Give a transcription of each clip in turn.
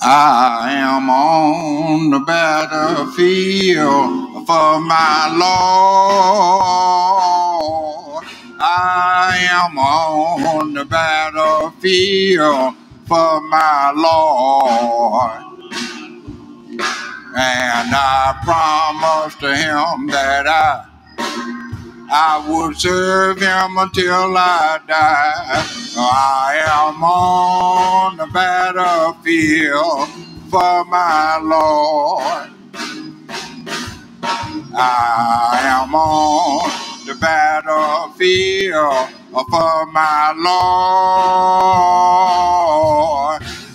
I am on the battlefield for my Lord. I am on the battlefield for my Lord. And I promised to him that I I will serve him until I die. I am on the battlefield for my Lord. I am on the battlefield for my Lord.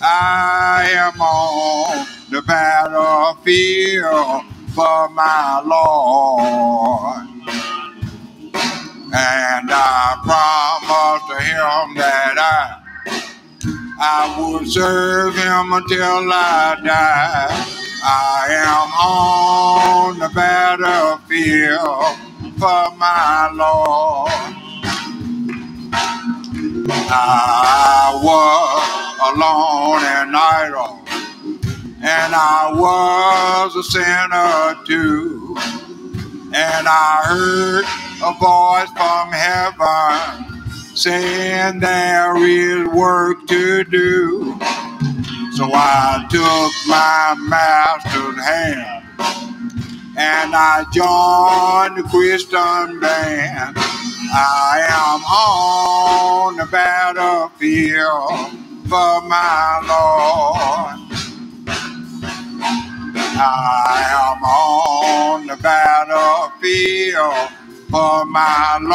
I am on the battlefield for my Lord. And I promised to him that I I would serve him until I die. I am on the battlefield for my Lord. I was alone and idle, and I was a sinner too. And I heard a voice from heaven saying there is work to do. So I took my master's hand and I joined the Christian band. I am on the battlefield for my Lord. I am on the battlefield for my Lord.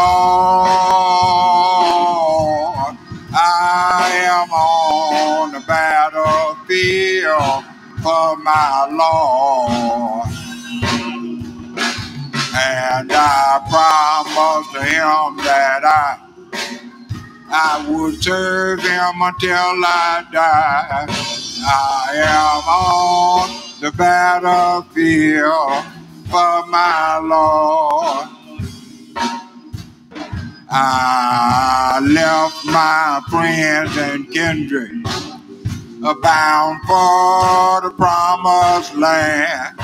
I am on the battlefield for my Lord. And I promised him that I I would serve him until I die. I am on the battlefield for my Lord. I left my friends and kindred bound for the promised land.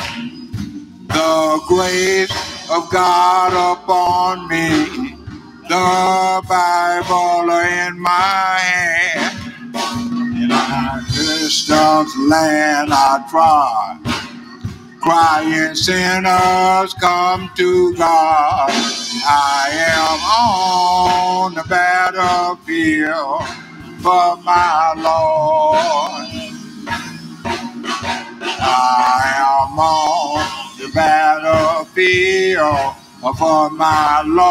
The grace of God upon me, the Bible in my hand. In a distant land I trod, crying sinners come to God. I am on the battlefield for my Lord. I am on the battlefield for my Lord.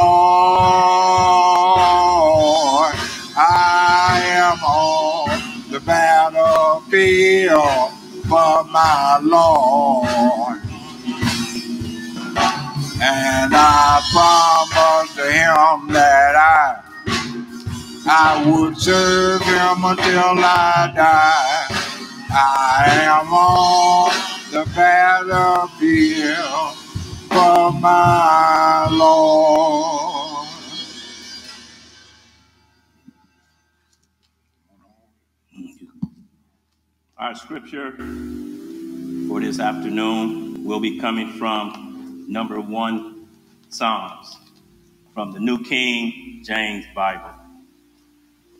I am on the battlefield for my Lord. And I promised him that I I would serve him until I die. I am on the battlefield for my Lord. Our scripture for this afternoon will be coming from number one Psalms from the New King James Bible.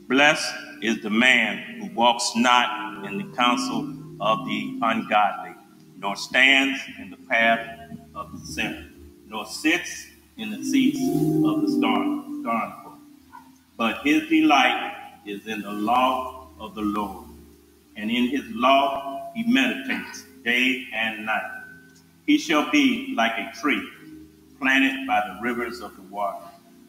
Blessed is the man who walks not in the counsel of the ungodly, nor stands in the path of the sinner, nor sits in the seats of the scornful. But his delight is in the law of the Lord, and in his law he meditates day and night. He shall be like a tree planted by the rivers of the water,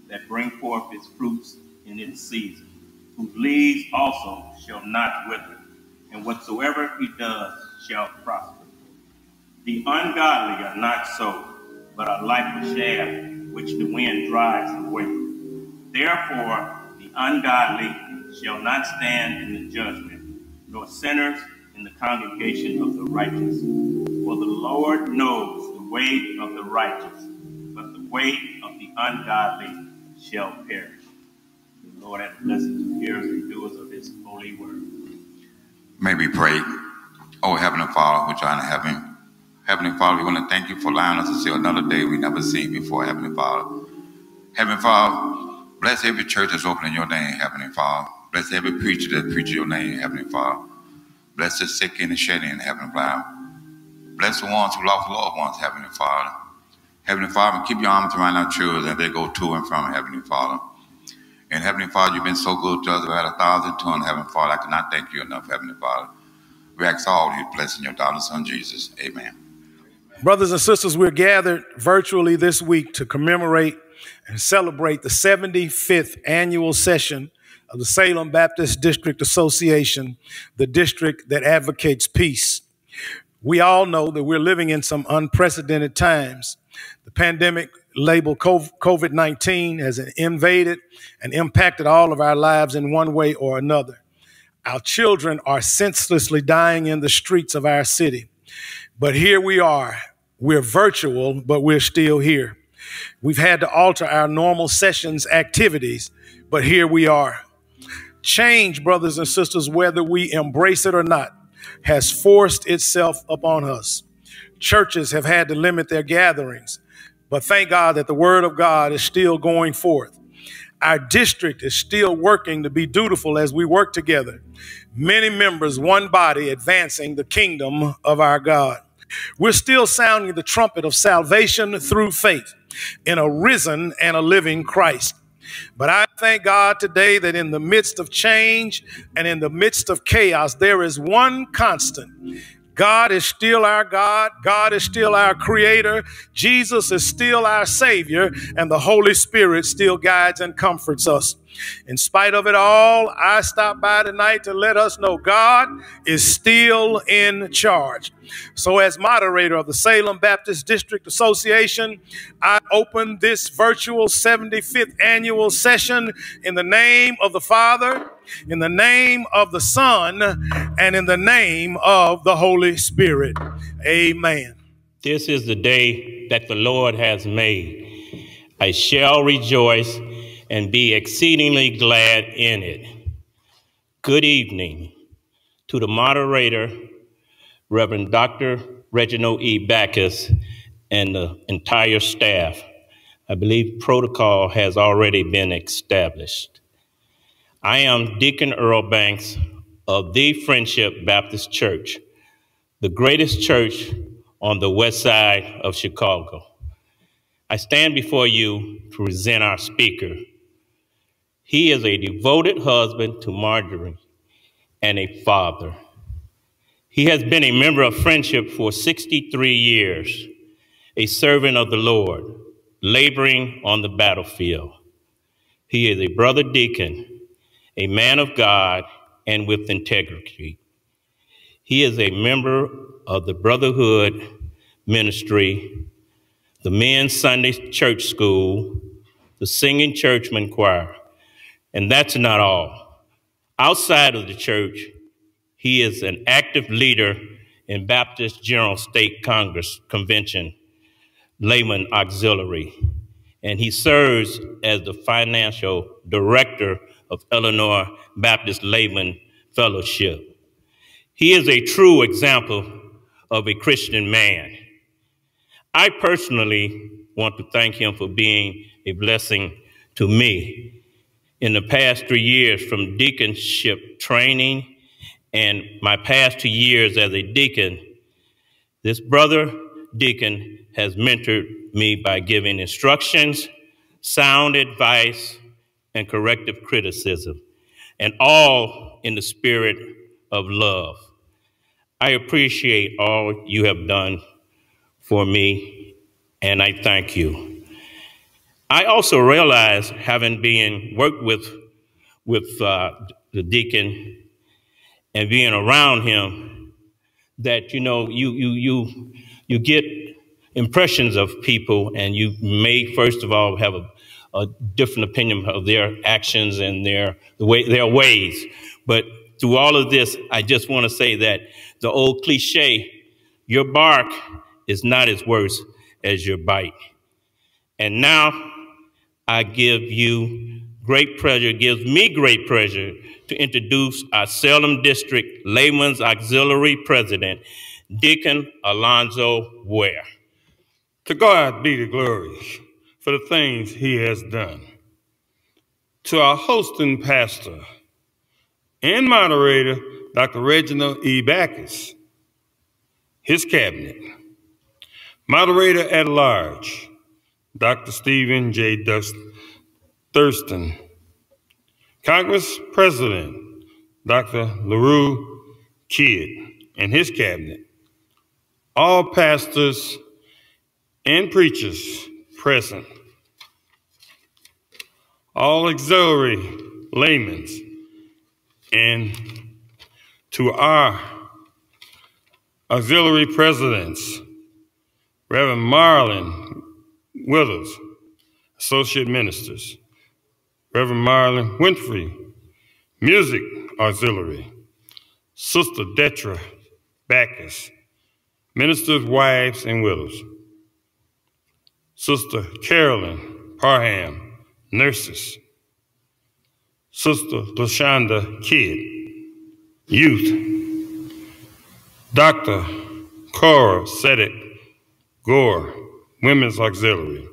that bring forth its fruits in its season, whose leaves also shall not wither, and whatsoever he does shall prosper. The ungodly are not so, but are like the shaft which the wind drives away. Therefore, the ungodly shall not stand in the judgment, nor sinners in the congregation of the righteous. For the Lord knows the way of the righteous, but the way of the ungodly shall perish. The Lord hath blessed the hearers and doers of his holy word. May we pray. Oh, Heavenly Father, which art in heaven. Heavenly Father, we want to thank you for allowing us to see another day we never seen before, Heavenly Father. Heavenly Father, bless every church that's open in your name, Heavenly Father. Bless every preacher that preaches your name, Heavenly Father. Bless the sick and the shed in, Heavenly Father. Bless the ones who lost loved ones, Heavenly Father. Heavenly Father, keep your arms around our children as they go to and from, Heavenly Father. And Heavenly Father, you've been so good to us. We had a thousand tongues, Heavenly Father. I cannot thank you enough, Heavenly Father. We ask all these blessings in your darling Son, Jesus. Amen. Brothers and sisters, we're gathered virtually this week to commemorate and celebrate the 75th annual session of the Salem Baptist District Association, the district that advocates peace. We all know that we're living in some unprecedented times. The pandemic labeled COVID 19 has invaded and impacted all of our lives in one way or another. Our children are senselessly dying in the streets of our city. But here we are. We're virtual, but we're still here. We've had to alter our normal sessions activities, but here we are. Change, brothers and sisters, whether we embrace it or not, has forced itself upon us. Churches have had to limit their gatherings, but thank God that the word of God is still going forth. Our district is still working to be dutiful as we work together. Many members, one body, advancing the kingdom of our God. We're still sounding the trumpet of salvation through faith in a risen and a living Christ. But I thank God today that in the midst of change and in the midst of chaos, there is one constant, God is still our God. God is still our creator. Jesus is still our savior. And the Holy Spirit still guides and comforts us. In spite of it all, I stopped by tonight to let us know God is still in charge. So, as moderator of the Salem Baptist District Association, I open this virtual 75th annual session in the name of the Father in the name of the Son and in the name of the Holy Spirit. Amen. This is the day that the Lord has made. I shall rejoice and be exceedingly glad in it. Good evening to the moderator, Reverend Dr. Reginald E. Bachus, and the entire staff. I believe protocol has already been established. I am Deacon Earl Banks of the Friendship Baptist Church, the greatest church on the west side of Chicago. I stand before you to present our speaker. He is a devoted husband to Marjorie and a father. He has been a member of Friendship for 63 years, a servant of the Lord, laboring on the battlefield. He is a brother deacon a man of God and with integrity. He is a member of the Brotherhood Ministry, the Men's Sunday Church School, the Singing Churchman Choir. And that's not all. Outside of the church, he is an active leader in Baptist General State Congress Convention, Layman Auxiliary, and he serves as the financial director of Eleanor Baptist Layman Fellowship. He is a true example of a Christian man. I personally want to thank him for being a blessing to me in the past three years from deaconship training and my past two years as a deacon. This brother deacon has mentored me by giving instructions, sound advice, and corrective criticism, and all in the spirit of love. I appreciate all you have done for me, and I thank you. I also realize, having been worked with with uh, the deacon and being around him, that you know you you you you get impressions of people, and you may first of all have a a different opinion of their actions and their the way their ways. But through all of this, I just want to say that the old cliche, your bark is not as worse as your bite. And now I give you great pleasure, gives me great pleasure to introduce our Salem District Layman's Auxiliary President, Deacon Alfonso Ware. To God be the glory for the things he has done. To our hosting pastor and moderator, Dr. Reginald E. Bachus, his cabinet, moderator at large, Dr. Stephen J. Thurston, Congress President Dr. LaRue Kidd and his cabinet, all pastors and preachers present, all auxiliary laymen, and to our auxiliary presidents, Reverend Marlon Withers, associate ministers, Reverend Marlon Winfrey, Music Auxiliary, Sister Detra Bachus, Ministers' Wives and Widows, Sister Carolyn Parham, Nurses, Sister LaSondra Kidd, Youth, Dr. Cora Sedek Gore, Women's Auxiliary,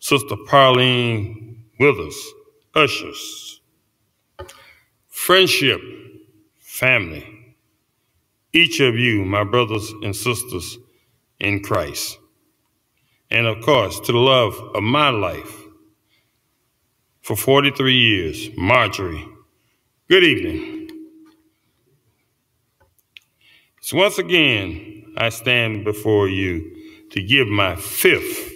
Sister Pauline Withers, ushers, friendship, family, each of you, my brothers and sisters in Christ. And of course, to the love of my life for 43 years, Marjorie. Good evening. So once again, I stand before you to give my fifth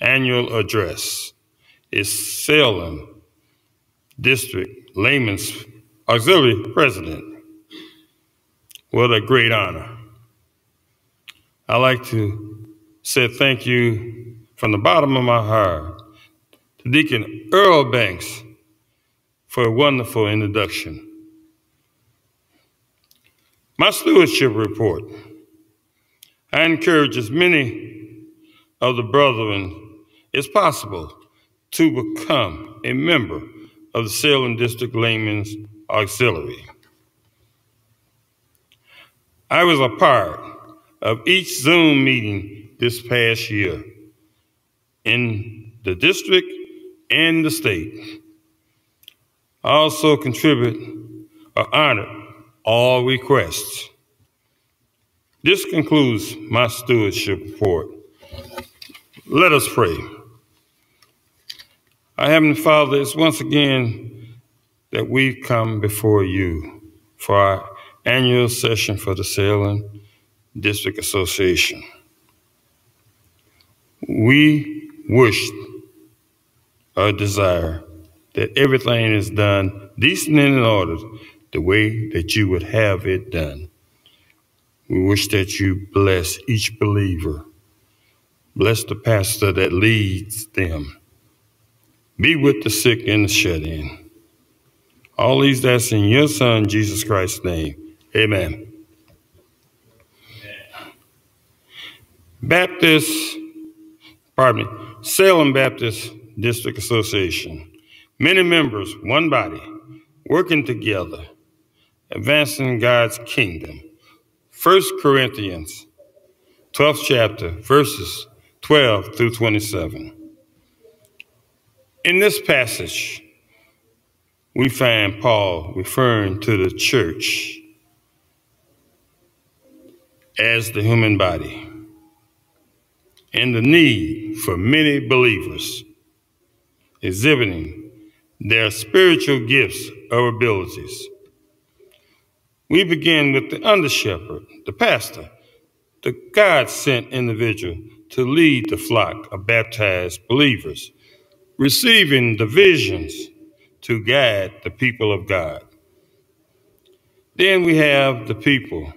annual address is Salem District Layman's Auxiliary President. What a great honor. I'd like to say thank you from the bottom of my heart Deacon Earl Banks for a wonderful introduction. My stewardship report. I encourage as many of the brethren as possible to become a member of the Salem District Layman's Auxiliary. I was a part of each Zoom meeting this past year in the district and the state. Also contribute or honor all requests. This concludes my stewardship report. Let us pray. Our Heavenly Father, it's once again that we come before you for our annual session for the Salem District Association. We wish or desire that everything is done decent and in order the way that you would have it done. We wish that you bless each believer. Bless the pastor that leads them. Be with the sick and the shut in. All these that's in your Son, Jesus Christ's name. Amen. Baptist, pardon me, Salem Baptist District Association. Many members, one body, working together, advancing God's kingdom. 1 Corinthians, 12th chapter, verses 12 through 27. In this passage, we find Paul referring to the church as the human body and the need for many believers exhibiting their spiritual gifts or abilities. We begin with the under shepherd, the pastor, the God sent individual to lead the flock of baptized believers receiving the visions to guide the people of God. Then we have the people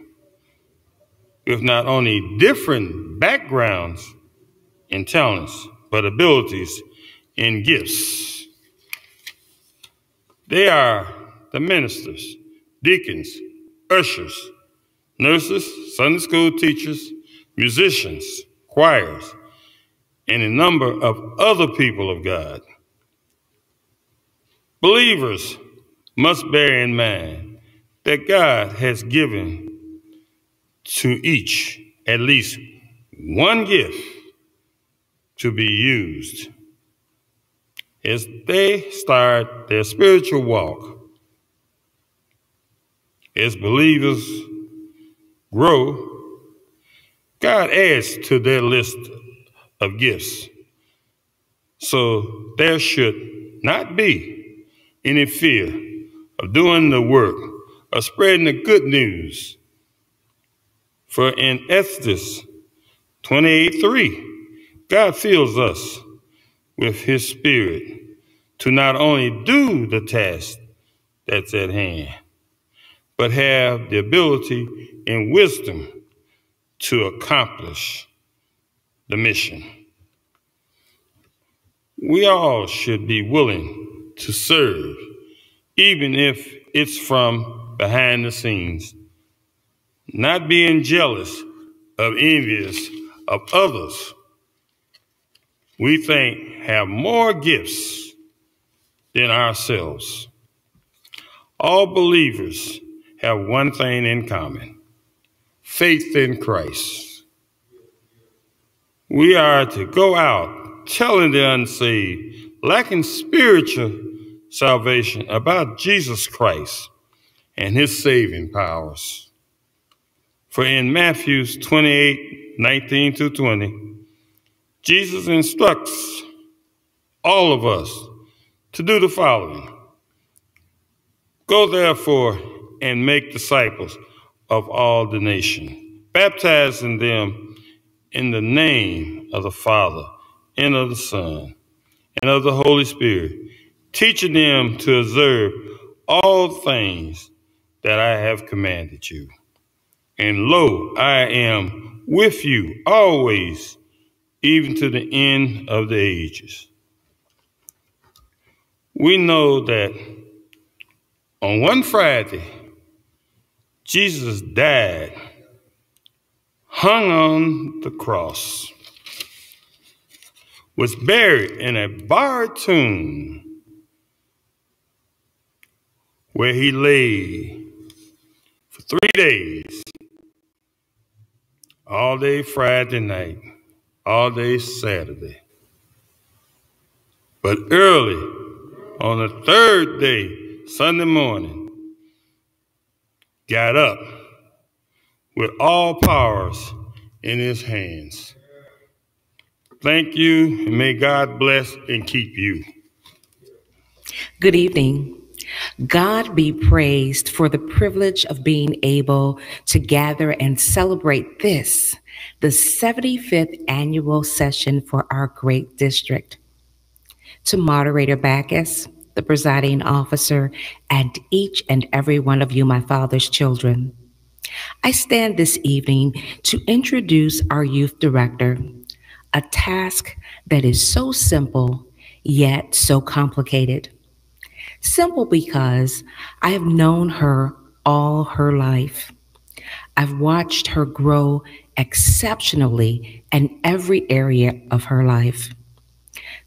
with not only different backgrounds and talents, but abilities and gifts. They are the ministers, deacons, ushers, nurses, Sunday school teachers, musicians, choirs, and a number of other people of God. Believers must bear in mind that God has given to each at least one gift to be used as they start their spiritual walk. As believers grow, God adds to their list of gifts. So there should not be any fear of doing the work of spreading the good news. For in Exodus 28 3, God fills us with his spirit to not only do the task that's at hand, but have the ability and wisdom to accomplish the mission. We all should be willing to serve, even if it's from behind the scenes, not being jealous of envious of others we think have more gifts than ourselves. All believers have one thing in common faith in Christ. We are to go out telling the unsaved, lacking spiritual salvation, about Jesus Christ and his saving powers. For in Matthew 28 19 to 20, Jesus instructs all of us to do the following Go therefore and make disciples of all the nation, baptizing them in the name of the Father and of the Son and of the Holy Spirit, teaching them to observe all things that I have commanded you. And lo, I am with you always even to the end of the ages. We know that on one Friday, Jesus died, hung on the cross, was buried in a borrowed tomb where he lay for three days, all day Friday night all day Saturday. But early on the third day, Sunday morning, got up with all powers in his hands. Thank you, and may God bless and keep you. Good evening. God be praised for the privilege of being able to gather and celebrate this, the 75th annual session for our great district. To Moderator Bachus, the presiding officer, and each and every one of you, my father's children. I stand this evening to introduce our youth director, a task that is so simple yet so complicated. Simple because I have known her all her life. I've watched her grow exceptionally in every area of her life.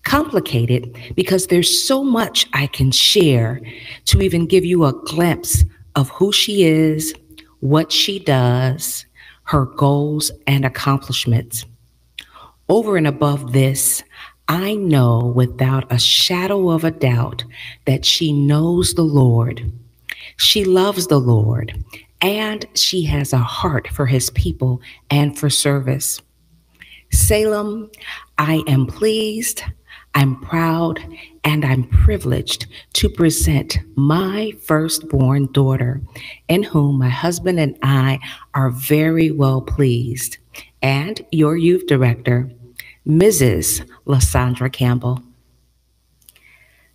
Complicated because there's so much I can share to even give you a glimpse of who she is, what she does, her goals and accomplishments. Over and above this, I know without a shadow of a doubt that she knows the Lord. She loves the Lord and she has a heart for his people and for service. Salem, I am pleased, I'm proud, and I'm privileged to present my firstborn daughter, in whom my husband and I are very well pleased, and your youth director, Mrs. LaSondra Campbell.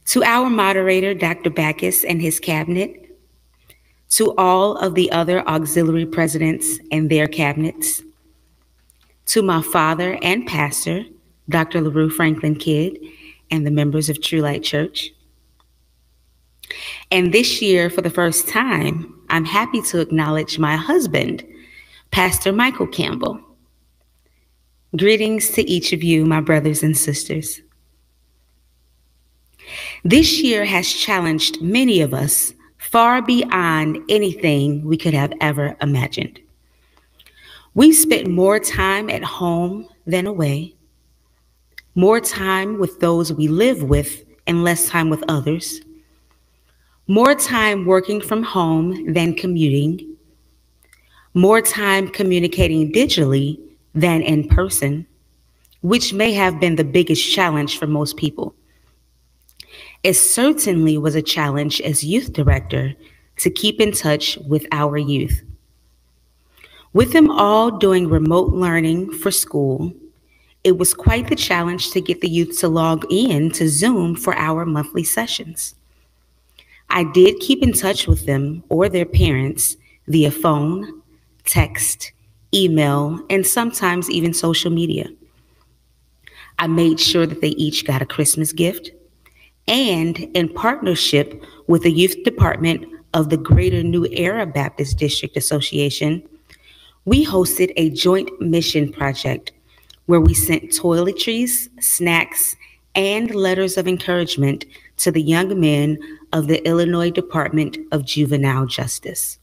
To our moderator, Dr. Bachus and his cabinet, to all of the other auxiliary presidents and their cabinets, to my father and pastor, Dr. LaRue Franklin Kidd, and the members of True Light Church. And this year, for the first time, I'm happy to acknowledge my husband, Pastor Michael Campbell. Greetings to each of you, my brothers and sisters. This year has challenged many of us far beyond anything we could have ever imagined. We spent more time at home than away, more time with those we live with and less time with others, more time working from home than commuting, more time communicating digitally than in person, which may have been the biggest challenge for most people. It certainly was a challenge as youth director to keep in touch with our youth. With them all doing remote learning for school, it was quite the challenge to get the youth to log in to Zoom for our monthly sessions. I did keep in touch with them or their parents via phone, text, email, and sometimes even social media. I made sure that they each got a Christmas gift, and in partnership with the youth department of the Greater New Era Baptist District Association, we hosted a joint mission project where we sent toiletries, snacks, and letters of encouragement to the young men of the Illinois Department of Juvenile Justice.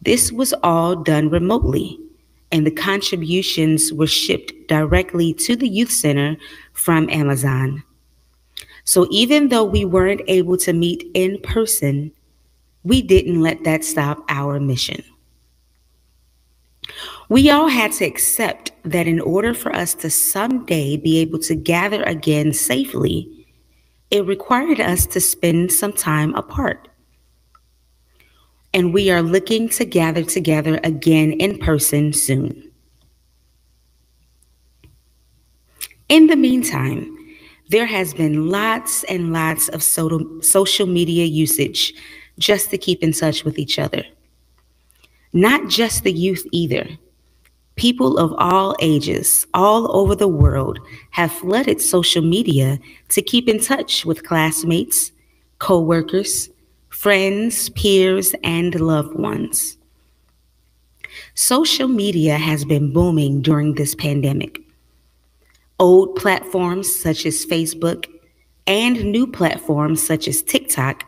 This was all done remotely, and the contributions were shipped directly to the Youth Center from Amazon. So even though we weren't able to meet in person, we didn't let that stop our mission. We all had to accept that in order for us to someday be able to gather again safely, it required us to spend some time apart. And we are looking to gather together again in person soon. In the meantime, there has been lots and lots of social media usage just to keep in touch with each other. Not just the youth either. People of all ages, all over the world, have flooded social media to keep in touch with classmates, coworkers, friends, peers, and loved ones. Social media has been booming during this pandemic. Old platforms such as Facebook and new platforms such as TikTok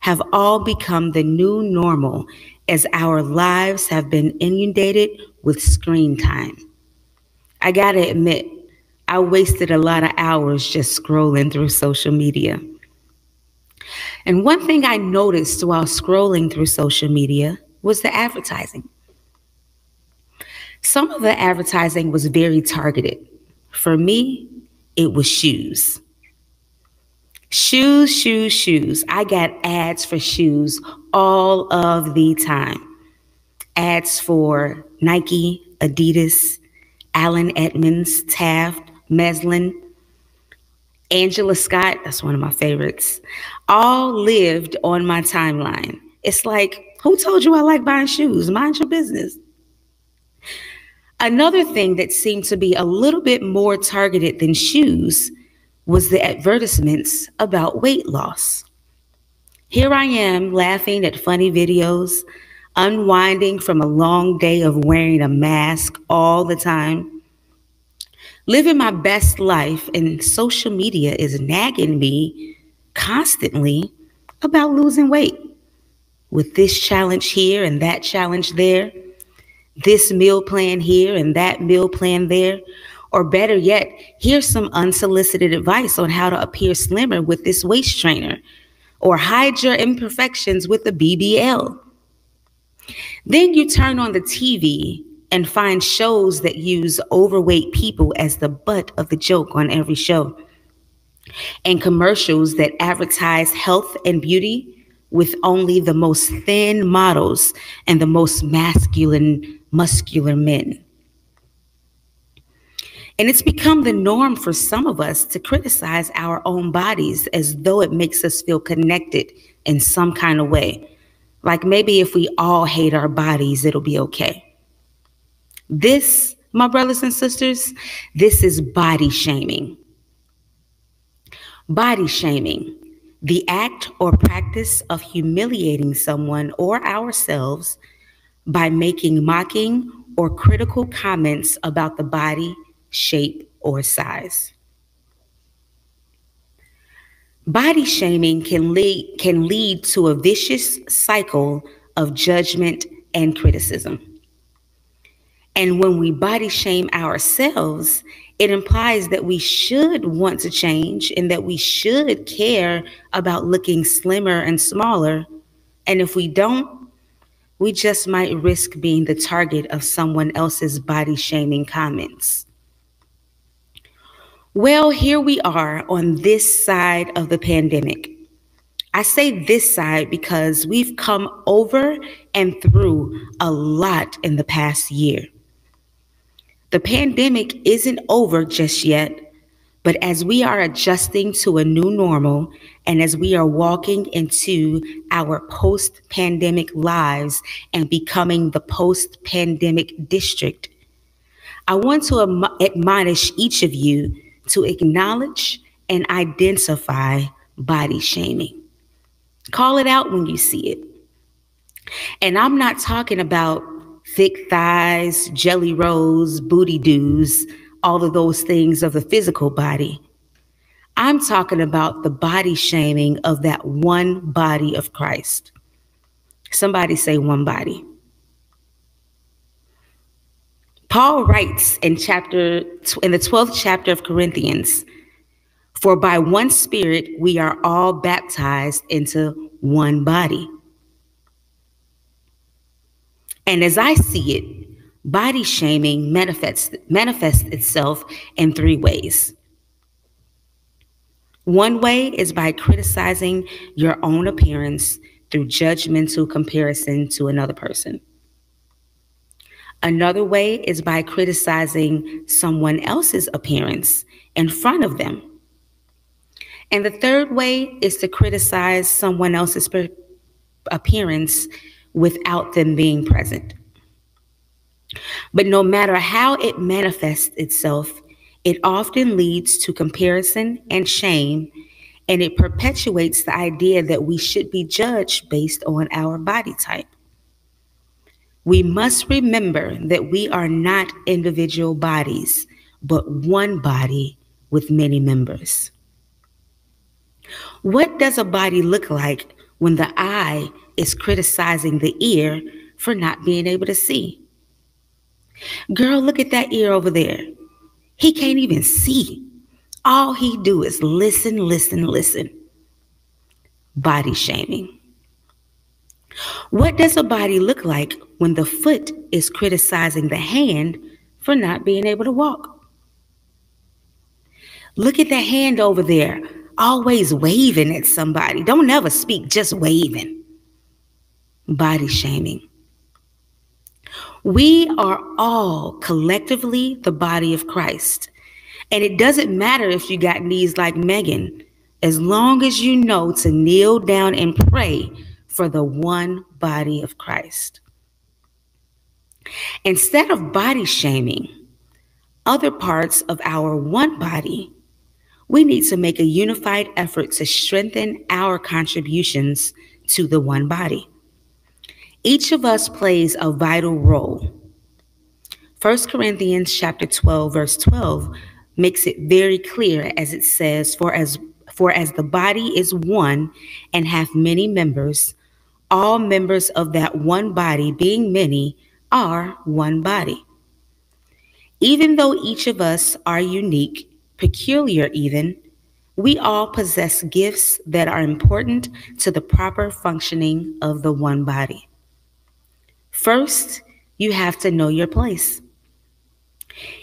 have all become the new normal as our lives have been inundated with screen time. I gotta admit, I wasted a lot of hours just scrolling through social media. And one thing I noticed while scrolling through social media was the advertising. Some of the advertising was very targeted. For me, it was shoes. Shoes, shoes, shoes. I got ads for shoes all of the time. Ads for Nike, Adidas, Allen Edmonds, Taft, Mezlan, Angela Scott, that's one of my favorites, all lived on my timeline. It's like, who told you I like buying shoes? Mind your business. Another thing that seemed to be a little bit more targeted than shoes was the advertisements about weight loss. Here I am laughing at funny videos, unwinding from a long day of wearing a mask all the time, living my best life, and social media is nagging me constantly about losing weight. With this challenge here and that challenge there, this meal plan here and that meal plan there, or better yet, here's some unsolicited advice on how to appear slimmer with this waist trainer, or hide your imperfections with a BBL. Then you turn on the TV and find shows that use overweight people as the butt of the joke on every show, and commercials that advertise health and beauty with only the most thin models and the most masculine, muscular men. And it's become the norm for some of us to criticize our own bodies as though it makes us feel connected in some kind of way. Like maybe if we all hate our bodies, it'll be okay. This, my brothers and sisters, this is body shaming. Body shaming, the act or practice of humiliating someone or ourselves by making mocking or critical comments about the body shape, or size. Body shaming can lead, can lead to a vicious cycle of judgment and criticism. And when we body shame ourselves, it implies that we should want to change and that we should care about looking slimmer and smaller. And if we don't, we just might risk being the target of someone else's body shaming comments. Well, here we are on this side of the pandemic. I say this side because we've come over and through a lot in the past year. The pandemic isn't over just yet, but as we are adjusting to a new normal and as we are walking into our post pandemic lives and becoming the post pandemic district, I want to admonish each of you to acknowledge and identify body shaming. Call it out when you see it. And I'm not talking about thick thighs, jelly rolls, booty doos, all of those things of the physical body. I'm talking about the body shaming of that one body of Christ. Somebody say one body. Paul writes in chapter in the 12th chapter of Corinthians, for by one spirit we are all baptized into one body. And as I see it, body shaming manifests, manifests itself in three ways. One way is by criticizing your own appearance through judgmental comparison to another person. Another way is by criticizing someone else's appearance in front of them. And the third way is to criticize someone else's appearance without them being present. But no matter how it manifests itself, it often leads to comparison and shame, and it perpetuates the idea that we should be judged based on our body type. We must remember that we are not individual bodies, but one body with many members. What does a body look like when the eye is criticizing the ear for not being able to see? Girl, look at that ear over there. He can't even see. All he do is listen, listen, listen. Body shaming. What does a body look like when the foot is criticizing the hand for not being able to walk? Look at that hand over there, always waving at somebody. Don't ever speak, just waving. Body shaming. We are all collectively the body of Christ. And it doesn't matter if you got knees like Megan, as long as you know to kneel down and pray for the one body of Christ. Instead of body shaming other parts of our one body, we need to make a unified effort to strengthen our contributions to the one body. Each of us plays a vital role. 1 Corinthians chapter 12 verse 12 makes it very clear as it says for as for as the body is one and hath many members all members of that one body, being many, are one body. Even though each of us are unique, peculiar even, we all possess gifts that are important to the proper functioning of the one body. First, you have to know your place.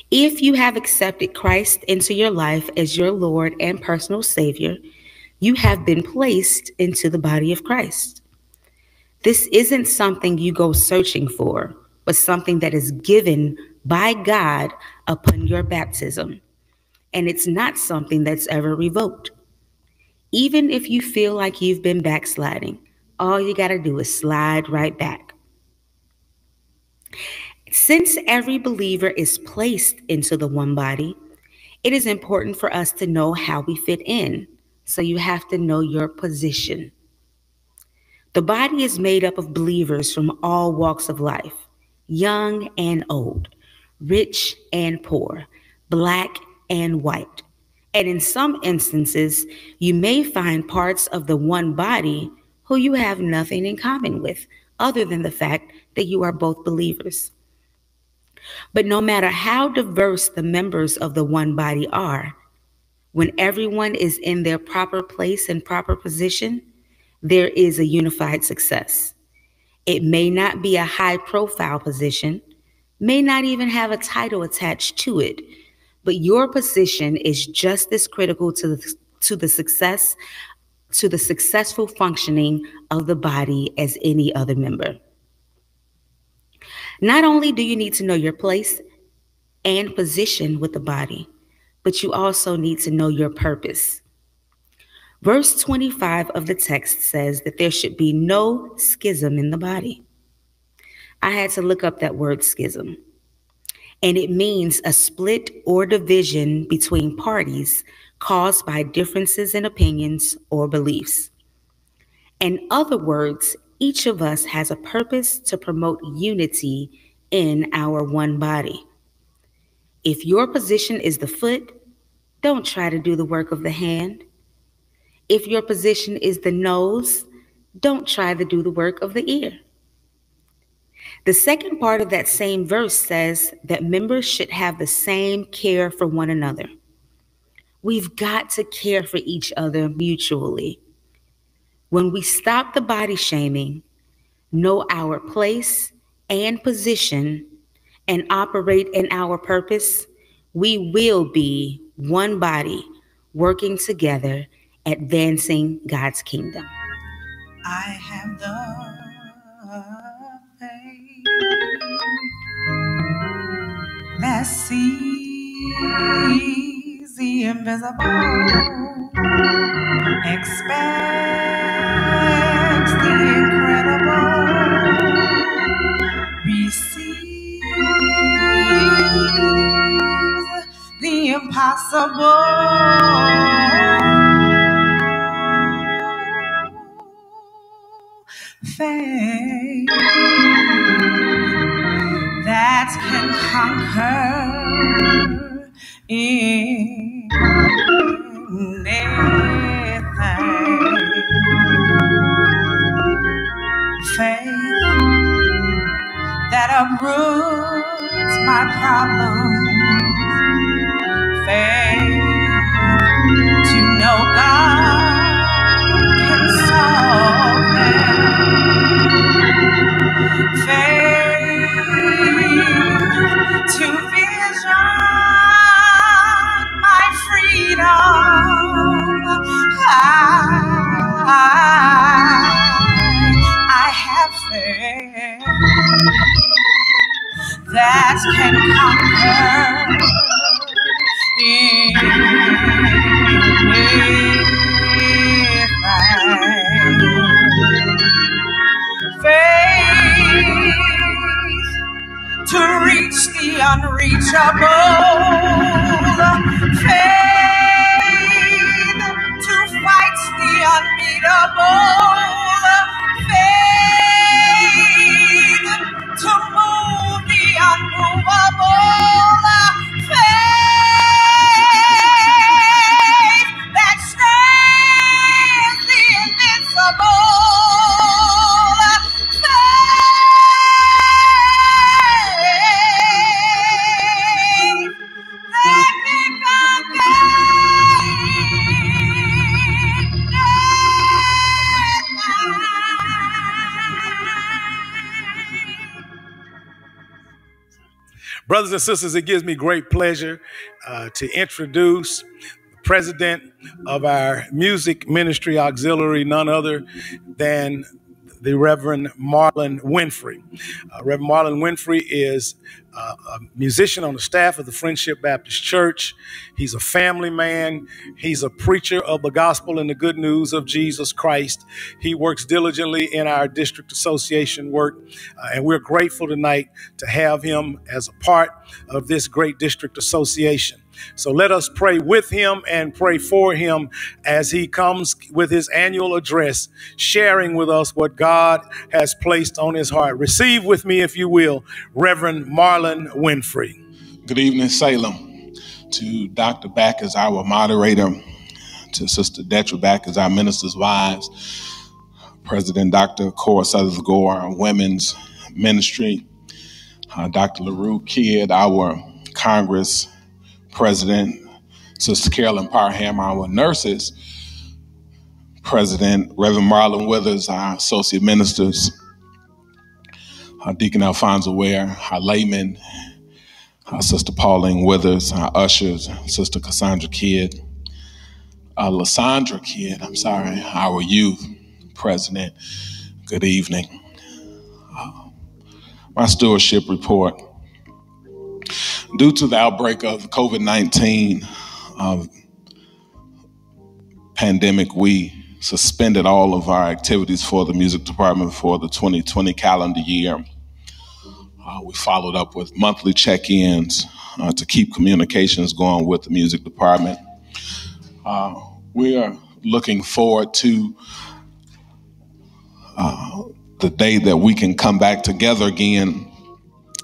If you have accepted Christ into your life as your Lord and personal Savior, you have been placed into the body of Christ. This isn't something you go searching for, but something that is given by God upon your baptism. And it's not something that's ever revoked. Even if you feel like you've been backsliding, all you got to do is slide right back. Since every believer is placed into the one body, it is important for us to know how we fit in. So you have to know your position. The body is made up of believers from all walks of life, young and old, rich and poor, black and white. And in some instances, you may find parts of the one body who you have nothing in common with, other than the fact that you are both believers. But no matter how diverse the members of the one body are, when everyone is in their proper place and proper position, there is a unified success. It may not be a high profile position, may not even have a title attached to it, but your position is just as critical to the, to the success to the successful functioning of the body as any other member. Not only do you need to know your place and position with the body, but you also need to know your purpose. Verse 25 of the text says that there should be no schism in the body. I had to look up that word schism, and it means a split or division between parties caused by differences in opinions or beliefs. In other words, each of us has a purpose to promote unity in our one body. If your position is the foot, don't try to do the work of the hand. If your position is the nose, don't try to do the work of the ear. The second part of that same verse says that members should have the same care for one another. We've got to care for each other mutually. When we stop the body shaming, know our place and position, and operate in our purpose, we will be one body working together, advancing God's kingdom. I have the faith that sees the invisible, expects the incredible, receives the impossible. Faith that can conquer anything. Faith that uproots my problems. Faith to know God sisters, it gives me great pleasure uh, to introduce the president of our music ministry auxiliary, none other than the Reverend Marlon Winfrey. Uh, Reverend Marlon Winfrey is uh, a musician on the staff of the Friendship Baptist Church. He's a family man. He's a preacher of the gospel and the good news of Jesus Christ. He works diligently in our district association work, uh, and we're grateful tonight to have him as a part of this great district association. So let us pray with him and pray for him as he comes with his annual address, sharing with us what God has placed on his heart. Receive with me, if you will, Reverend Marlon Winfrey. Good evening, Salem. To Dr. Bachus our moderator, to Sister Detra Bachus our minister's wives, President Dr. Cora Suthers Gore, our women's ministry, uh, Dr. LaRue Kidd, our Congress President, Sister Carolyn Parham, our nurses, President Reverend Marlon Withers, our associate ministers, uh, Deacon Alfonso Ware, our laymen, our Sister Pauline Withers, our ushers, Sister Cassandra Kidd, uh, LaSondra Kidd, I'm sorry, our youth president. Good evening. My stewardship report. Due to the outbreak of COVID 19 uh, pandemic, we suspended all of our activities for the music department for the 2020 calendar year. Uh, we followed up with monthly check ins uh, to keep communications going with the music department. Uh, we are looking forward to the day that we can come back together again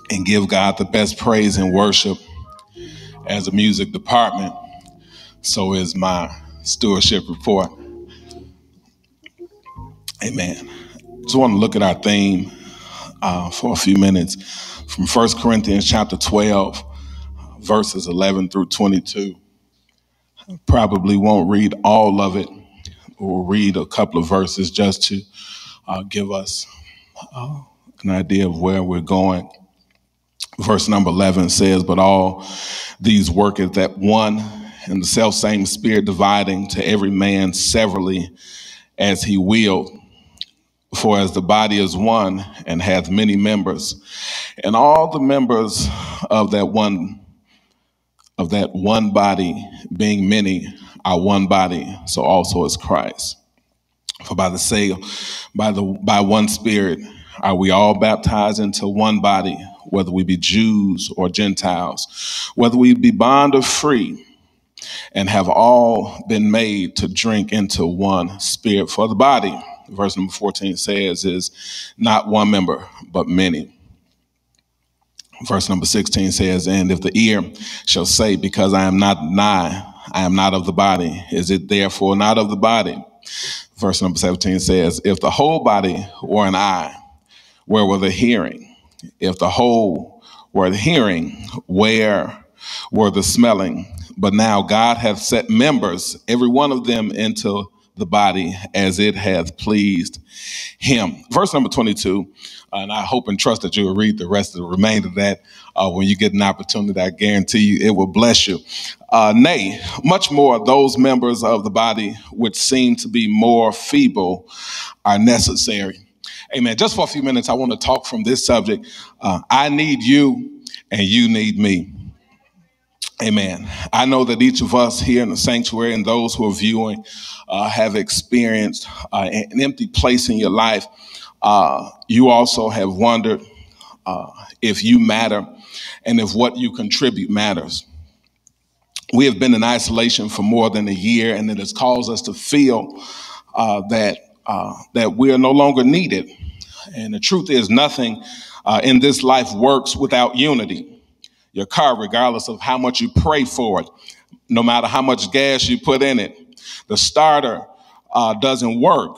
and give God the best praise and worship as a music department. So is my stewardship report. Amen. Just want to look at our theme uh, for a few minutes from First Corinthians chapter 12, verses 11 through 22. Probably won't read all of it. We'll read a couple of verses just to uh, give us uh, an idea of where we're going. Verse number 11 says, But all these work worketh that one and the self same Spirit dividing to every man severally as he will. For as the body is one and hath many members, and all the members of that one of that one body being many are one body, so also is Christ. For by the sale, by the by one Spirit, are we all baptized into one body, whether we be Jews or Gentiles, whether we be bond or free, and have all been made to drink into one Spirit. For the body, verse number 14 says, is not one member, but many. Verse number 16 says, And if the ear shall say, Because I am not nigh, I am not of the body, is it therefore not of the body? Verse number 17 says, If the whole body were an eye, where were the hearing? If the whole were the hearing, where were the smelling? But now God hath set members, every one of them, into the body as it hath pleased him. Verse number 22, and I hope and trust that you will read the rest of the remainder of that uh, when you get an opportunity. I guarantee you it will bless you. Uh, nay, much more, those members of the body which seem to be more feeble are necessary. Amen. Just for a few minutes, I want to talk from this subject. Uh, I need you and you need me. Amen. I know that each of us here in the sanctuary and those who are viewing uh, have experienced uh, an empty place in your life. Uh, you also have wondered uh, if you matter and if what you contribute matters. We have been in isolation for more than a year, and it has caused us to feel uh, that uh, that we are no longer needed. And the truth is, nothing in this life works without unity your car, regardless of how much you pray for it, no matter how much gas you put in it. The starter uh, doesn't work.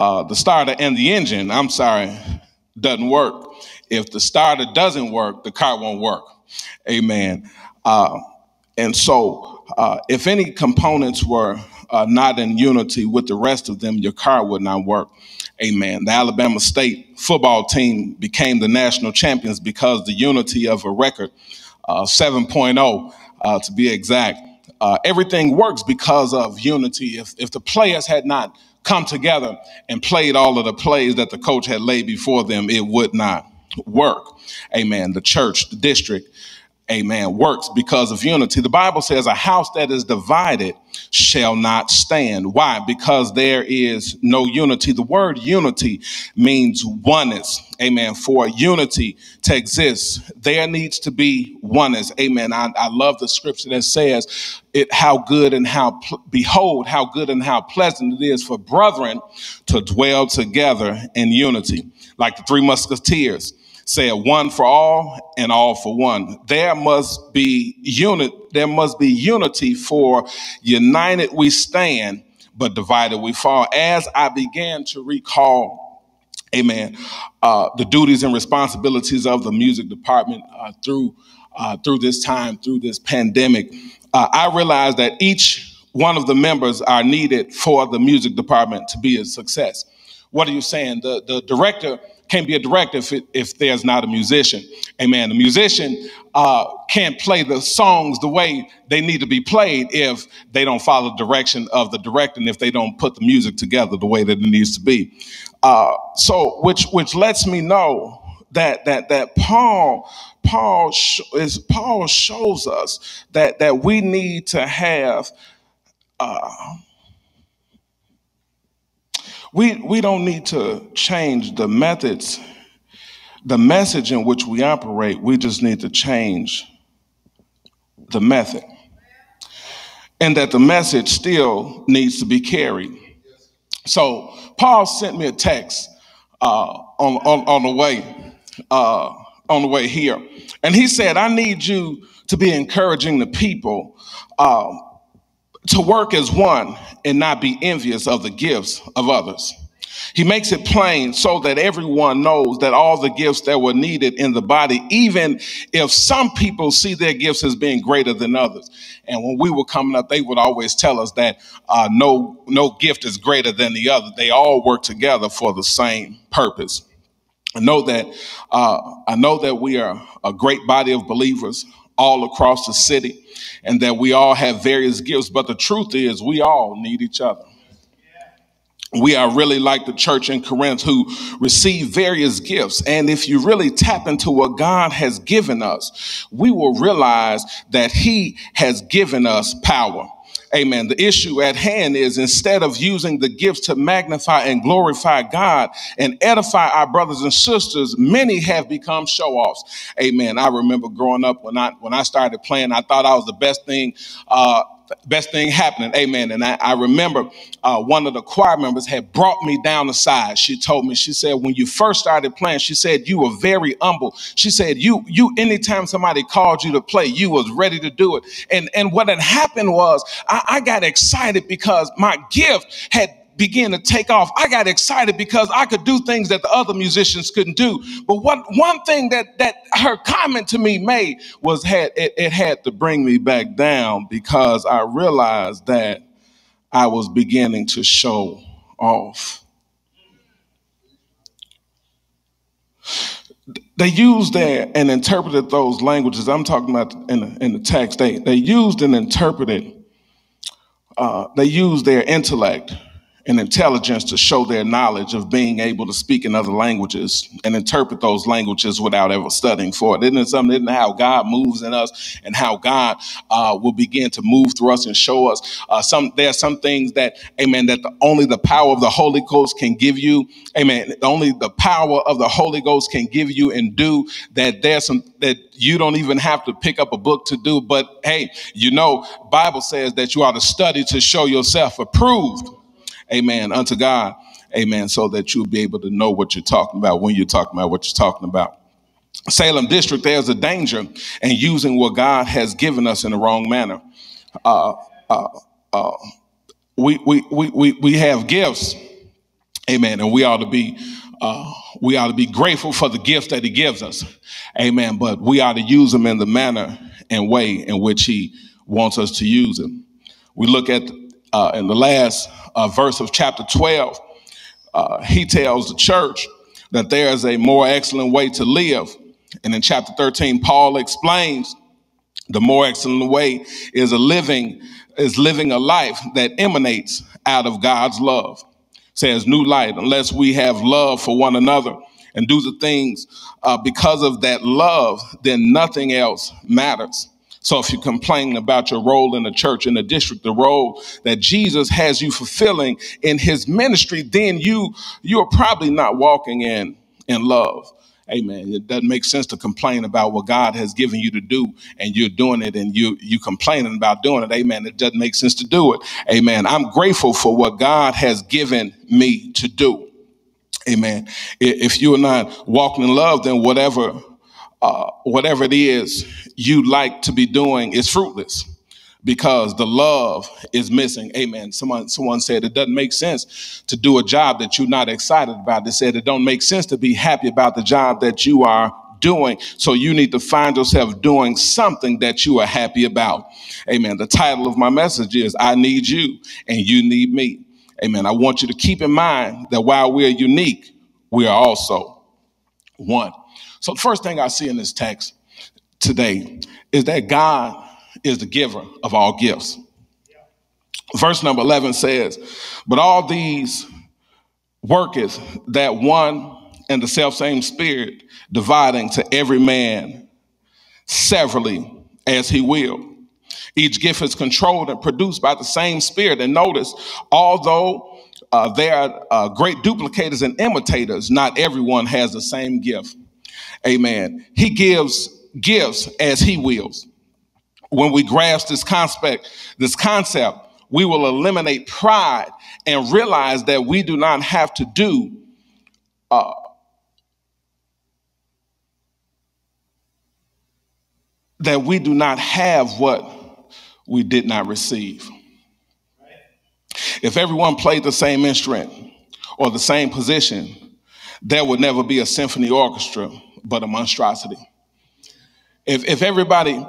Uh, the starter and the engine, I'm sorry, doesn't work. If the starter doesn't work, the car won't work. Amen. Uh, and so, uh, if any components were uh, not in unity with the rest of them, your car would not work. Amen. The Alabama State football team became the national champions because the unity of a record, uh, 7.0 uh, to be exact. Uh, everything works because of unity. If, if the players had not come together and played all of the plays that the coach had laid before them, it would not work. Amen. The church, the district, amen, works because of unity. The Bible says a house that is divided shall not stand. Why? Because there is no unity. The word unity means oneness. Amen. For unity to exist, there needs to be oneness. Amen. I, I love the scripture that says it, how good and how, behold, how good and how pleasant it is for brethren to dwell together in unity. Like the three musketeers said one for all and all for one. There must be unit, there must be unity for united we stand, but divided we fall. As I began to recall, amen, uh, the duties and responsibilities of the music department uh, through uh, through this time, through this pandemic, uh, I realized that each one of the members are needed for the music department to be a success. What are you saying? The, the director can't be a director if, it, if there's not a musician. Amen. The musician uh, can't play the songs the way they need to be played if they don't follow the direction of the director and if they don't put the music together the way that it needs to be. Uh, so, which which lets me know that that that Paul Paul sh- is Paul shows us that that we need to have. Uh, we, we don't need to change the methods, the message in which we operate. We just need to change the method. And that the message still needs to be carried. So Paul sent me a text uh, on, on, on the way uh, on the way here. And he said, I need you to be encouraging the people um, to work as one and not be envious of the gifts of others. He makes it plain so that everyone knows that all the gifts that were needed in the body, even if some people see their gifts as being greater than others. And when we were coming up, they would always tell us that uh, no, no gift is greater than the other. They all work together for the same purpose. I know that uh, I know that we are a great body of believers all across the city, and that we all have various gifts. But the truth is, we all need each other. We are really like the church in Corinth who received various gifts. And if you really tap into what God has given us, we will realize that He has given us power. Amen. The issue at hand is instead of using the gifts to magnify and glorify God and edify our brothers and sisters, many have become show offs. Amen. I remember growing up when I when I started playing, I thought I was the best thing uh, best thing happening. Amen. And I, I remember uh, one of the choir members had brought me down the side. She told me, she said, when you first started playing, she said, you were very humble. She said, you, you, anytime somebody called you to play, you was ready to do it. And, and what had happened was I, I got excited because my gift had began to take off, I got excited because I could do things that the other musicians couldn't do. But one, one thing that, that her comment to me made was had it, it had to bring me back down because I realized that I was beginning to show off. They used there and interpreted those languages. I'm talking about in the, in the text. They, they used and interpreted, uh, they used their intellect and intelligence to show their knowledge of being able to speak in other languages and interpret those languages without ever studying for it. Isn't it something? Isn't it how God moves in us and how God uh, will begin to move through us and show us uh, some? There are some things that, Amen, that the, only the power of the Holy Ghost can give you. Amen. Only the power of the Holy Ghost can give you and do that. There's some that you don't even have to pick up a book to do. But hey, you know, Bible says that you ought to study to show yourself approved amen, unto God, amen, so that you'll be able to know what you're talking about when you're talking about what you're talking about. Salem District, there's a danger in using what God has given us in the wrong manner. Uh, uh, uh, we, we, we, we, we have gifts, amen, and we ought to be uh, we ought to be grateful for the gift that he gives us. Amen. But we ought to use them in the manner and way in which he wants us to use them. We look at uh, in the last uh, verse of chapter 12, uh, he tells the church that there is a more excellent way to live. And in chapter 13, Paul explains the more excellent way is a living, is living a life that emanates out of God's love. Says new light, unless we have love for one another and do the things uh, because of that love, then nothing else matters. So if you complain about your role in the church, in the district, the role that Jesus has you fulfilling in his ministry, then you, you're probably not walking in, in love. Amen. It doesn't make sense to complain about what God has given you to do and you're doing it and you you complaining about doing it. Amen. It doesn't make sense to do it. Amen. I'm grateful for what God has given me to do. Amen. If you are not walking in love, then whatever uh, whatever it is you like to be doing is fruitless because the love is missing. Amen. Someone someone said it doesn't make sense to do a job that you're not excited about. They said it don't make sense to be happy about the job that you are doing. So you need to find yourself doing something that you are happy about. Amen. The title of my message is I need you and you need me. Amen. I want you to keep in mind that while we're unique, we are also one. So the first thing I see in this text today is that God is the giver of all gifts. Verse number 11 says, But all these worketh that one and the self same spirit, dividing to every man severally as he will. Each gift is controlled and produced by the same spirit. And notice, although uh, there are uh, great duplicators and imitators, not everyone has the same gift. Amen. He gives gifts as he wills. When we grasp this concept, this concept, we will eliminate pride and realize that we do not have to do uh, that we do not have what we did not receive. If everyone played the same instrument or the same position, there would never be a symphony orchestra, but a monstrosity. If, if everybody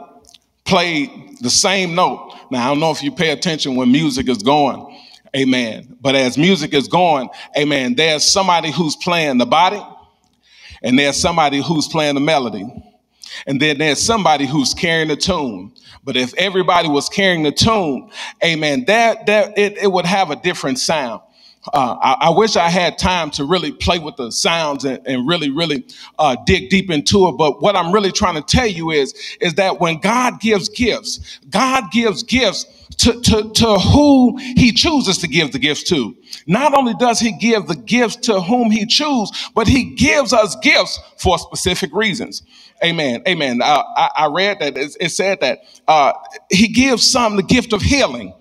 played the same note, now I don't know if you pay attention when music is going, amen. But as music is going, amen, there's somebody who's playing the body and there's somebody who's playing the melody. And then there's somebody who's carrying the tune. But if everybody was carrying the tune, amen, that, that it, it would have a different sound. Uh, I, I wish I had time to really play with the sounds and, and really, really uh, dig deep into it. But what I'm really trying to tell you is, is that when God gives gifts, God gives gifts to, to, to who he chooses to give the gifts to. Not only does he give the gifts to whom he chooses, but he gives us gifts for specific reasons. Amen. Amen. Uh, I, I read that it, it said that uh, he gives some the gift of healing.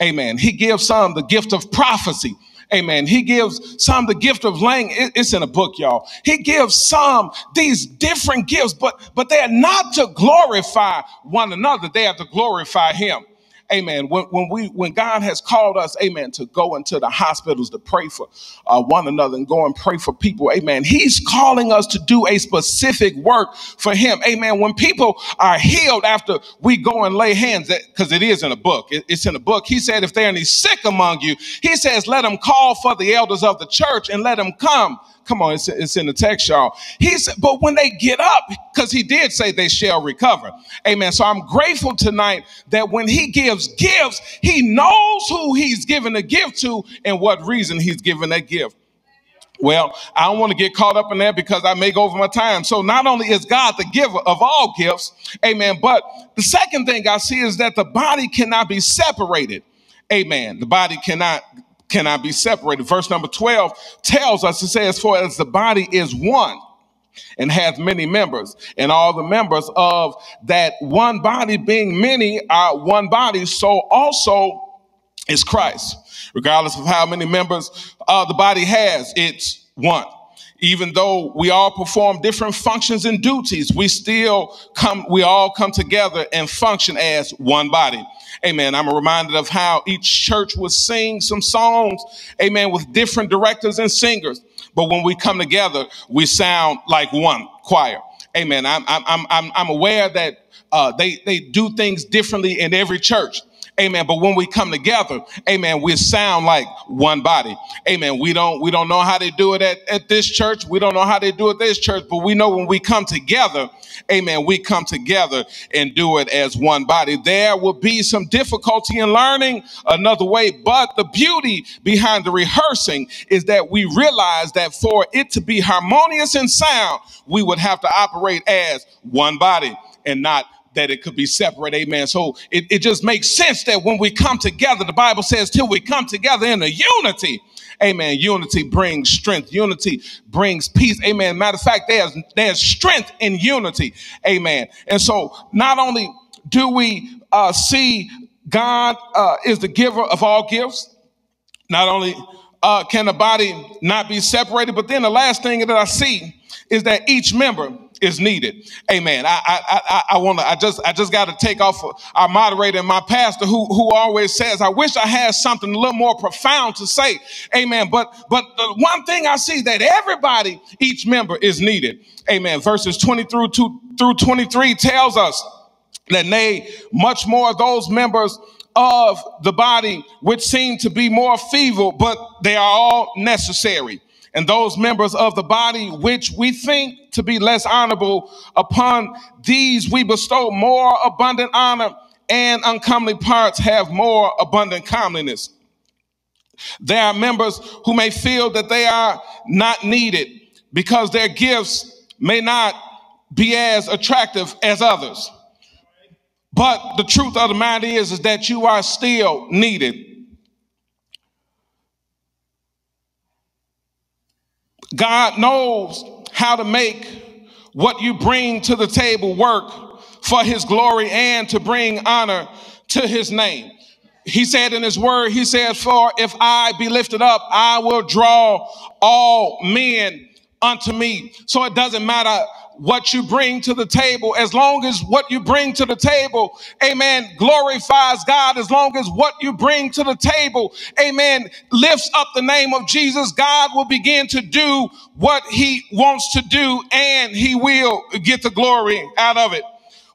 Amen. He gives some the gift of prophecy. Amen. He gives some the gift of language. It's in a book, y'all. He gives some these different gifts, but but they are not to glorify one another. They are to glorify Him. Amen. When, when we when God has called us, Amen, to go into the hospitals to pray for uh, one another and go and pray for people, Amen. He's calling us to do a specific work for Him, Amen. When people are healed after we go and lay hands, because it is in a book, It- it's in a book. He said, if there are any sick among you, He says, let them call for the elders of the church and let them come. Come on, it's, it's in the text, y'all. He said, but when they get up, because he did say they shall recover. Amen. So I'm grateful tonight that when he gives gifts, he knows who he's giving a gift to and what reason he's giving that gift. Well, I don't want to get caught up in that because I may go over my time. So not only is God the giver of all gifts, amen, but the second thing I see is that the body cannot be separated. Amen. The body cannot cannot be separated. Verse number 12 tells us, it says, for as the body is one and hath many members, and all the members of that one body being many are one body, so also is Christ. Regardless of how many members uh, the body has, it's one. Even though we all perform different functions and duties, we still come, we all come together and function as one body. Amen. I'm reminded of how each church would sing some songs, amen, with different directors and singers. But when we come together, we sound like one choir. Amen. I'm, I'm, I'm, I'm I'm aware that uh, they, they do things differently in every church. Amen. But when we come together, amen, we sound like one body. Amen. We don't we don't know how they do it at, at this church. We don't know how they do it at this church, but we know when we come together, amen, we come together and do it as one body. There will be some difficulty in learning another way, but the beauty behind the rehearsing is that we realize that for it to be harmonious in sound, we would have to operate as one body and not that it could be separate. Amen. So it, it just makes sense that when we come together, the Bible says, till we come together in a unity. Amen. Unity brings strength. Unity brings peace. Amen. Matter of fact, there's, there's strength in unity. Amen. And so not only do we uh, see God uh, is the giver of all gifts, not only uh, can the body not be separated? But then the last thing that I see is that each member is needed. Amen. I I I, I want to. I just I just got to take off uh, our moderator and my pastor who who always says, "I wish I had something a little more profound to say." Amen. But but the one thing I see that everybody, each member is needed. Amen. Verses twenty through two through twenty three tells us that nay, much more those members of the body which seem to be more feeble, but they are all necessary. And those members of the body which we think to be less honorable, upon these we bestow more abundant honor, and uncomely parts have more abundant comeliness. There are members who may feel that they are not needed because their gifts may not be as attractive as others. But the truth of the matter is, is that you are still needed. God knows how to make what you bring to the table work for his glory and to bring honor to his name. He said in his word, he said, for if I be lifted up, I will draw all men unto me. So it doesn't matter what you bring to the table, as long as what you bring to the table, amen, glorifies God, as long as what you bring to the table, amen, lifts up the name of Jesus, God will begin to do what he wants to do and he will get the glory out of it.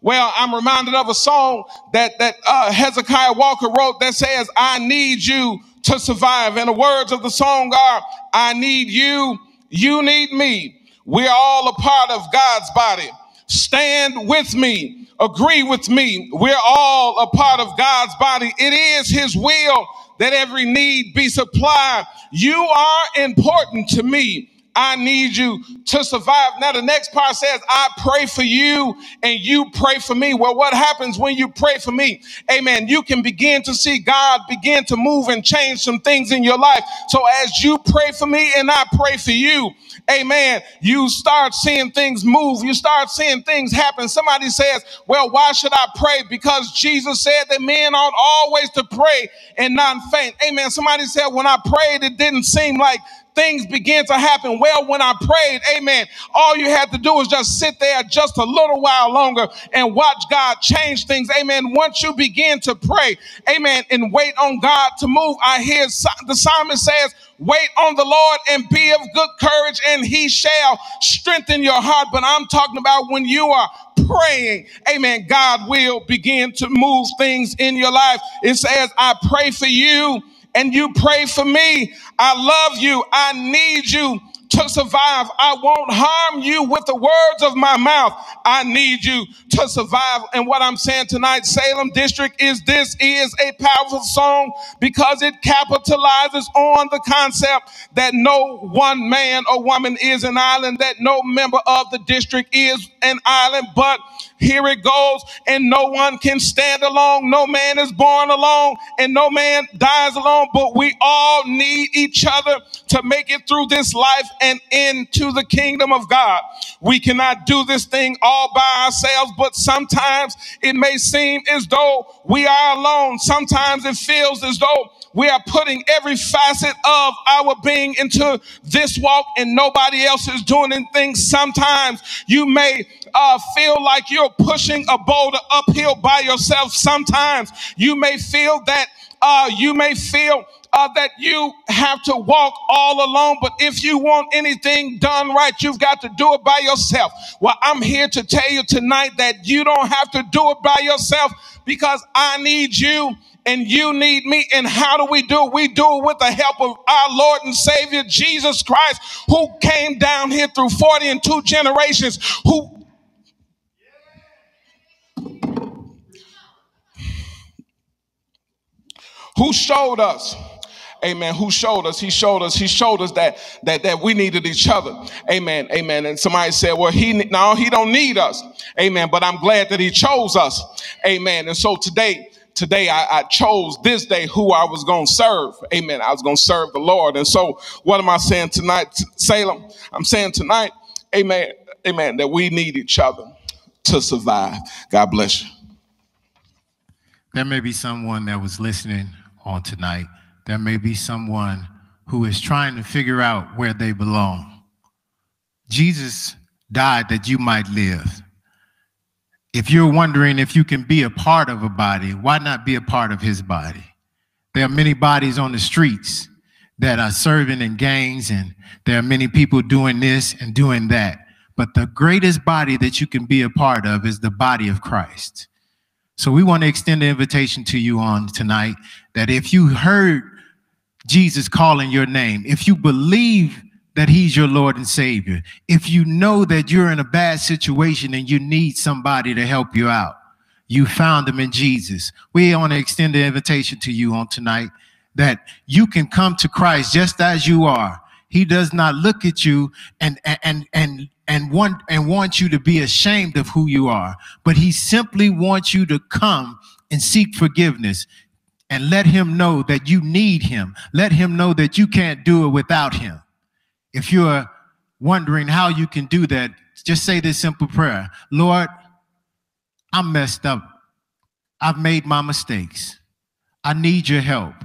Well, I'm reminded of a song that, that uh, Hezekiah Walker wrote that says, I need you to survive. And the words of the song are, I need you, you need me. We're all a part of God's body. Stand with me. Agree with me. We're all a part of God's body. It is his will that every need be supplied. You are important to me. I need you to survive. Now, the next part says, I pray for you and you pray for me. Well, what happens when you pray for me? Amen. You can begin to see God begin to move and change some things in your life. So as you pray for me and I pray for you, amen, you start seeing things move. You start seeing things happen. Somebody says, well, why should I pray? Because Jesus said that men ought always to pray and not faint. Amen. Somebody said, when I prayed, it didn't seem like things began to happen. Well, when I prayed, amen, all you had to do was just sit there just a little while longer and watch God change things. Amen. Once you begin to pray, amen, and wait on God to move, I hear the psalmist says, wait on the Lord and be of good courage and he shall strengthen your heart. But I'm talking about when you are praying, amen, God will begin to move things in your life. It says, I pray for you and you pray for me. I love you. I need you to survive. I won't harm you with the words of my mouth. I need you to survive. And what I'm saying tonight, Salem District, is this is a powerful song because it capitalizes on the concept that no one man or woman is an island, that no member of the district is an island, but here it goes. And no one can stand alone. No man is born alone and no man dies alone, but we all need each other to make it through this life and into the kingdom of God. We cannot do this thing all by ourselves, but sometimes it may seem as though we are alone. Sometimes it feels as though we are putting every facet of our being into this walk and nobody else is doing anything. Sometimes you may uh, feel like you're pushing a boulder uphill by yourself. Sometimes you may feel that uh, you may feel uh, that you have to walk all alone. But if you want anything done right, you've got to do it by yourself. Well, I'm here to tell you tonight that you don't have to do it by yourself because I need you and you need me. And how do we do it? We do it with the help of our Lord and Savior Jesus Christ, who came down here through 40 and two generations, who who showed us amen who showed us he showed us he showed us that that that we needed each other amen amen and somebody said well he no he don't need us amen but i'm glad that he chose us amen and so today today I, I chose this day who I was going to serve. Amen. I was going to serve the Lord. And so what am I saying tonight, Salem? I'm saying tonight, amen, amen, that we need each other to survive. God bless you. There may be someone that was listening on tonight. There may be someone who is trying to figure out where they belong. Jesus died that you might live. If you're wondering if you can be a part of a body, why not be a part of his body? There are many bodies on the streets that are serving in gangs, and there are many people doing this and doing that. But the greatest body that you can be a part of is the body of Christ. So we want to extend the invitation to you on tonight that if you heard Jesus calling your name, if you believe that he's your Lord and Savior, if you know that you're in a bad situation and you need somebody to help you out, you found them in Jesus. We want to extend the invitation to you on tonight that you can come to Christ just as you are. He does not look at you and and and and want and want you to be ashamed of who you are, but he simply wants you to come and seek forgiveness and let him know that you need him. Let him know that you can't do it without him. If you're wondering how you can do that, just say this simple prayer Lord, I'm messed up. I've made my mistakes. I need your help.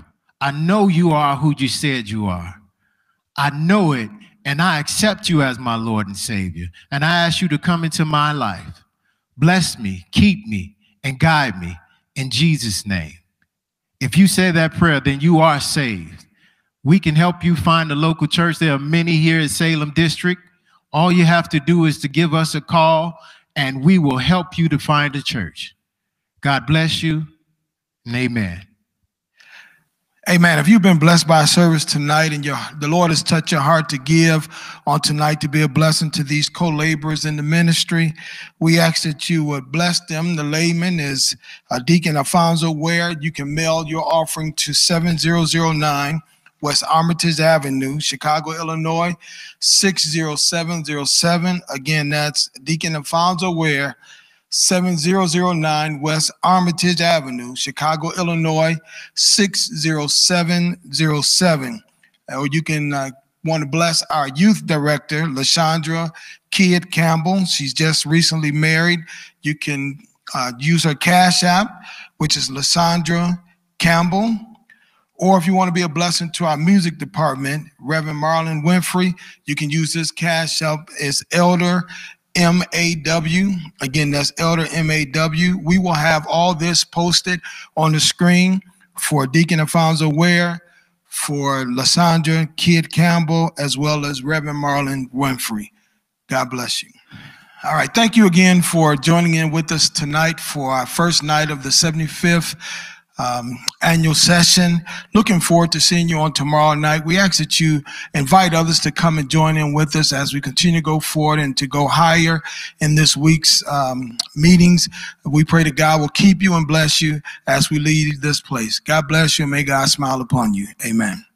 I know you are who you said you are. I know it, and I accept you as my Lord and Savior. And I ask you to come into my life. Bless me, keep me, and guide me in Jesus' name. If you say that prayer, then you are saved. We can help you find a local church. There are many here in Salem District. All you have to do is to give us a call, and we will help you to find a church. God bless you, and amen. Amen. If you've been blessed by service tonight and your, the Lord has touched your heart to give on tonight to be a blessing to these co-laborers in the ministry, we ask that you would bless them. The layman is uh, Deacon Alfonso Ware. You can mail your offering to 7009 West Armitage Avenue, Chicago, Illinois, 60707. Again, that's Deacon Alfonso Ware, 7009 West Armitage Avenue, Chicago, Illinois, 60707. Or you can uh, want to bless our youth director, LaSondra Kidd Campbell. She's just recently married. You can uh, use her Cash App, which is LaSondra Campbell. Or if you want to be a blessing to our music department, Reverend Marlon Winfrey, you can use this cash app. It's Elder M-A-W. Again, that's Elder M-A-W. We will have all this posted on the screen for Deacon Alfonso Ware, for LaSondra Kidd Campbell, as well as Reverend Marlon Winfrey. God bless you. All right. Thank you again for joining in with us tonight for our first night of the 75th um, annual session. Looking forward to seeing you on tomorrow night. We ask that you invite others to come and join in with us as we continue to go forward and to go higher in this week's um, meetings. We pray that God will keep you and bless you as we lead this place. God bless you and may God smile upon you. Amen.